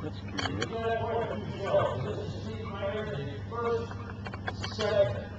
That's curious. This is Steve Meyer, the first set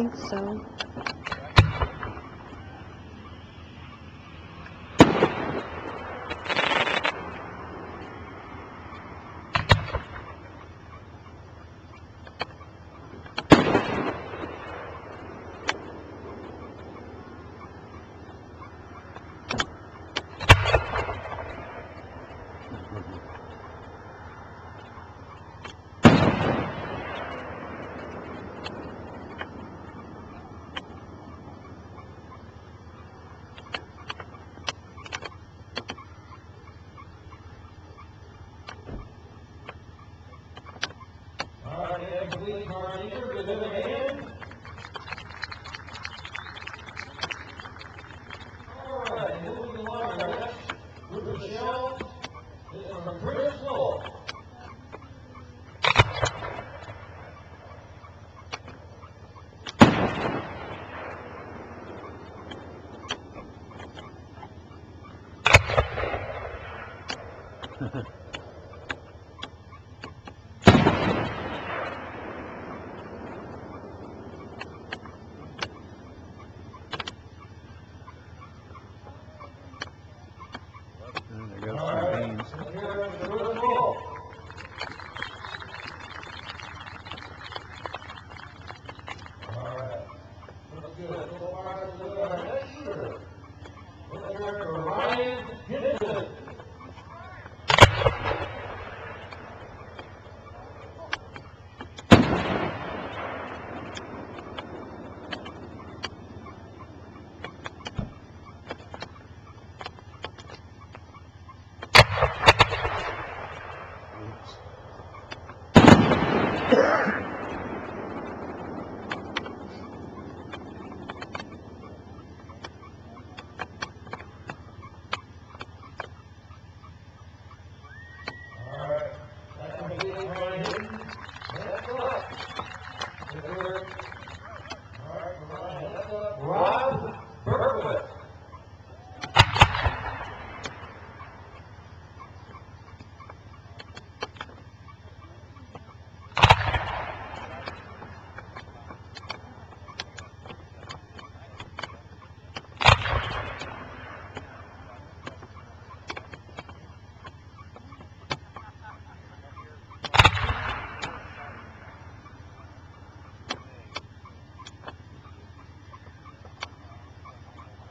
think so.